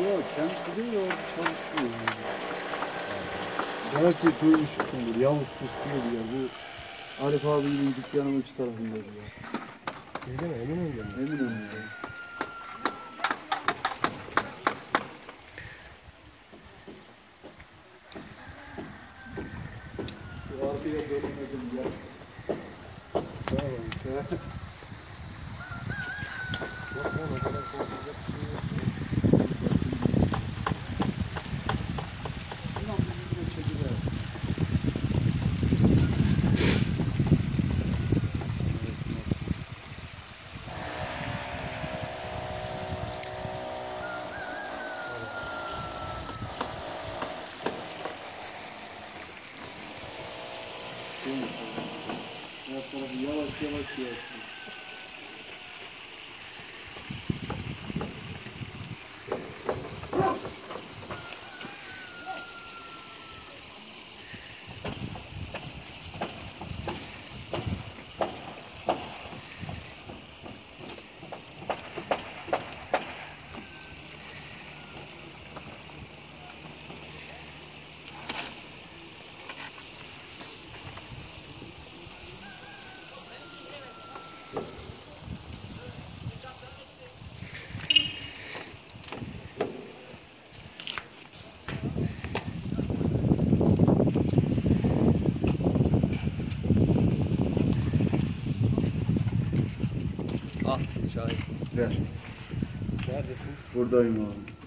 Yok kendisi değil orada çalışıyor. Yani. Belki duymuşsundur. Yavuz Sus diye bir yer. Bu Arif abinin dükkanının üst tarafında bir yer. Şeyde mi? Emin miyim? Emin önünde. Şu arkaya dönemedim ya. Tamam. ya. Yok Я оскорбляла тело сердца. Yersin. Ah Şahin. Ver. Neredesin? Buradayım abi.